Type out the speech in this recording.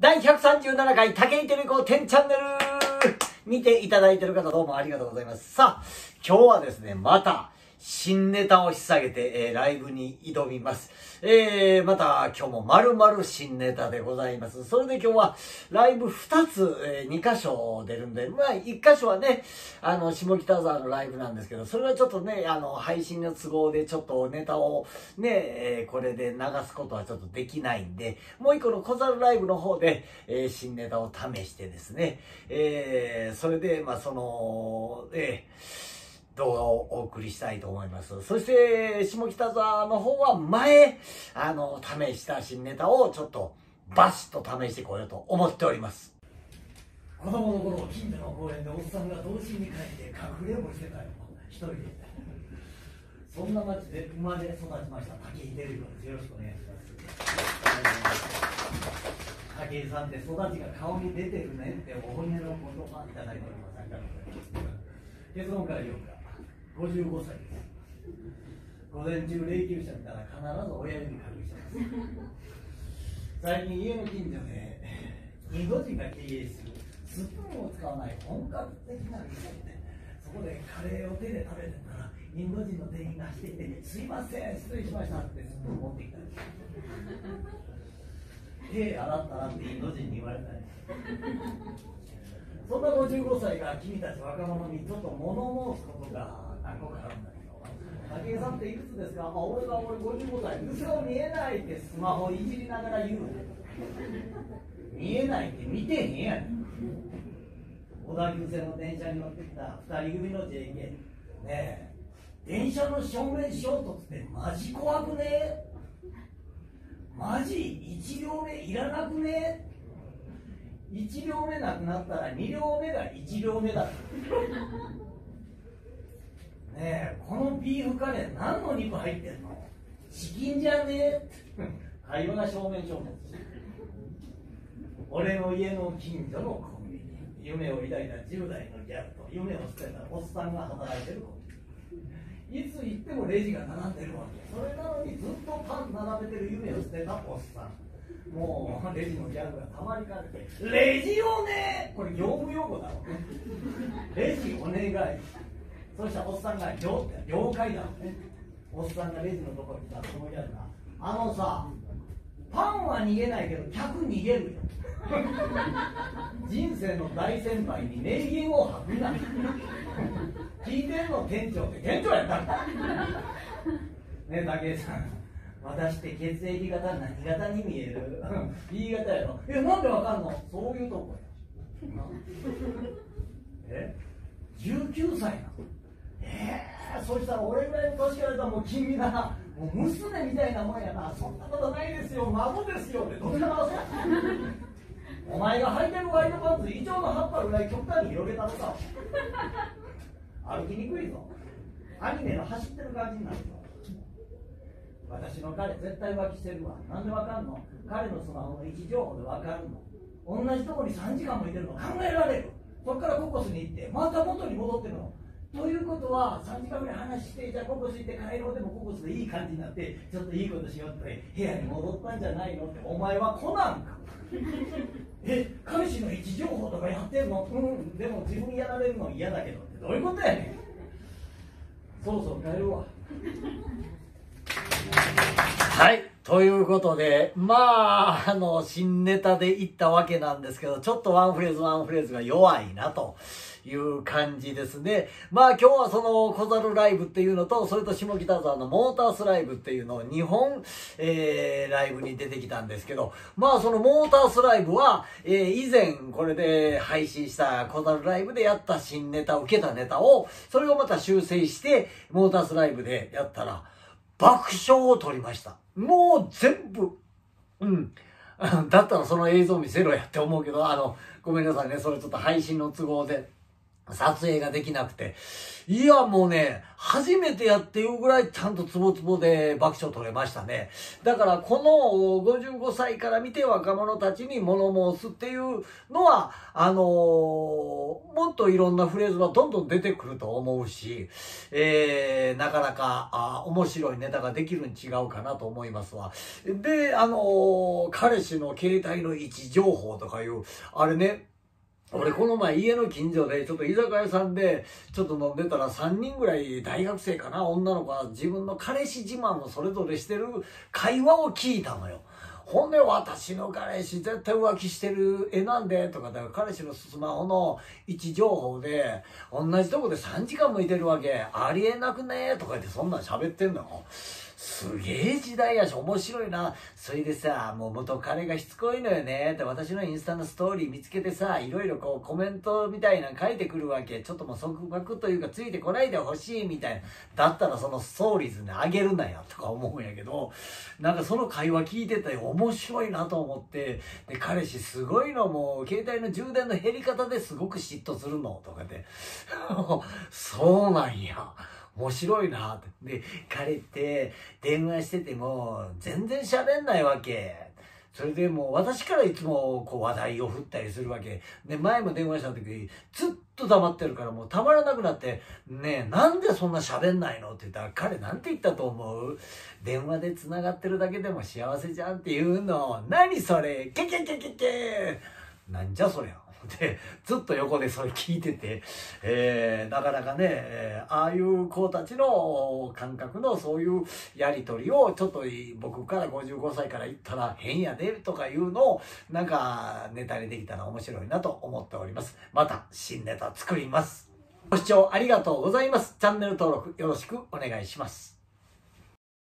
第137回竹井テレコ10チャンネル見ていただいてる方どうもありがとうございます。さあ、今日はですね、また、新ネタを引っ提げて、えー、ライブに挑みます。えー、また今日も丸々新ネタでございます。それで今日はライブ2つ、えー、2箇所出るんで、まあ1箇所はね、あの、下北沢のライブなんですけど、それはちょっとね、あの、配信の都合でちょっとネタをね、えー、これで流すことはちょっとできないんで、もう1個の小猿ライブの方で、えー、新ネタを試してですね、えー、それで、まあその、えー、動画をお送りしたいと思います。そして、下北沢の方は前、あの、試した新ネタをちょっとバシッと試してこようと思っております。子供の頃、近所の公園でおっさんが童心に帰って隠れんぼしてたよ。一人で。そんな町で生まれ育ちました竹井照子です。よろしくお願いします。竹井さんって育ちが顔に出てるねってお骨の言葉いただいております。結論から言うか。55歳です午前中霊柩車見たら必ず親指隠してます最近家の近所でインド人が経営す。るスプーンを使わない本格的な店でそこ でカレーを手で食べてたらインド人の店員がしていて「すいません。失礼しました」ってスプーン持ってきたんです手洗ったらってインド人に言われたんですそんな55歳が君たち若者にちょっと物申すことが武井さんっていくつですか、あ、俺が俺55歳後ろ見えないってスマホいじりながら言う見えないって見てへんやん小田急線の電車に乗ってきた2人組の JK ねえ電車の正面衝突ってマジ怖くねマジ1両目いらなくね1両目なくなったら2両目が1両目だねえこのビーフカレー何の肉入ってんの？チキンじゃねえ？会話が正面正面。俺の家の近所のコンビニ。夢を抱いた10代のギャルと夢を捨てたおっさんが働いてるコンビニ。いつ行ってもレジが並んでるわけ。それなのにずっとパン並べてる夢を捨てたおっさん。もうレジのギャグがたまりかねてレジをねこれ業務用語だろレジお願い。そしたらおっさんが「了了解だ」ね。おっさんがレジのとこに来たらそのギャグが「あのさパンは逃げないけど客逃げるよ」人生の大先輩に名言を吐くな。聞いてんの店長って店長やったんだ。ね武井さん。私って血液型何型に見える？B 型やろ。えなんでわかんの？そういうとこや。え？19歳なの。えー、そしたら俺ぐらいの年からたらもう君だなもう娘みたいなもんやな。そんなことないですよ。孫ですよって。どっちか直せお前が履いてるワイドパンツイチョウの葉っぱぐらい極端に広げたのか歩きにくいぞ。アニメの走ってる感じになるぞ。私の彼絶対浮気してるわ。なんでわかんの？彼のスマホの位置情報でわかるの。同じとこに3時間もいてるの。考えられる。そこからココスに行ってまた元に戻ってるの。ということは3時間ぐらい話してじゃあココス行って帰ろうでもココスでいい感じになってちょっといいことしようって部屋に戻ったんじゃないのってお前はコナンか。え彼氏の位置情報とかやってんの？うんでも自分やられるの嫌だけどってどういうことやねん。そうそう帰るわ。はい。ということで、まあ、あの、新ネタで言ったわけなんですけど、ちょっとワンフレーズワンフレーズが弱いなと。いう感じですね。まあ今日はその小猿ライブっていうのと、それと下北沢のモータースライブっていうのを2本、えー、ライブに出てきたんですけど、まあそのモータースライブは、えー、以前これで配信した小猿ライブでやった新ネタ、受けたネタを、それをまた修正して、モータースライブでやったら、爆笑を取りました。もう全部、うん。だったらその映像見せろやって思うけど、あの、ごめんなさいね、それちょっと配信の都合で。撮影ができなくて。いや、もうね、初めてやっていうぐらいちゃんとツボツボで爆笑取れましたね。だから、この55歳から見て若者たちに物申すっていうのは、あのー、もっといろんなフレーズがどんどん出てくると思うし、えー、なかなか、あ面白いネタができるに違うかなと思いますわ。で、あのー、彼氏の携帯の位置情報とかいう、あれね、俺この前家の近所でちょっと居酒屋さんでちょっと飲んでたら3人ぐらい大学生かな女の子が自分の彼氏自慢をそれぞれしてる会話を聞いたのよ。ほんで、私の彼氏絶対浮気してる絵なんで、とか、だから彼氏のスマホの位置情報で、同じとこで3時間もいてるわけ、ありえなくね？とか言ってそんなん喋ってんのよ。すげえ時代やし、面白いな。それでさ、もう元彼がしつこいのよね。って私のインスタのストーリー見つけてさ、いろいろこうコメントみたいなの書いてくるわけ。ちょっともう束縛というかついてこないでほしいみたいな。だったらそのストーリーズにあげるなよとか思うんやけど、なんかその会話聞いてて面白いなと思って、で、彼氏すごいのもう携帯の充電の減り方ですごく嫉妬するのとかで、そうなんや。面白いなって。で、彼って電話してても全然喋んないわけ。それでもう私からいつもこう話題を振ったりするわけ。で、前も電話した時ずっと黙ってるからもうたまらなくなって、ねえ、なんでそんな喋んないのって言ったら彼なんて言ったと思う？電話で繋がってるだけでも幸せじゃんって言うの。何それ？ケケケケケなんじゃそりゃ。で、ずっと横でそれ聞いてて、えー、なかなかね、えー、ああいう子たちの感覚のそういうやりとりをちょっと僕から55歳から言ったら変やでとかいうのをなんかネタにできたら面白いなと思っております。また新ネタ作ります。ご視聴ありがとうございます。チャンネル登録よろしくお願いします。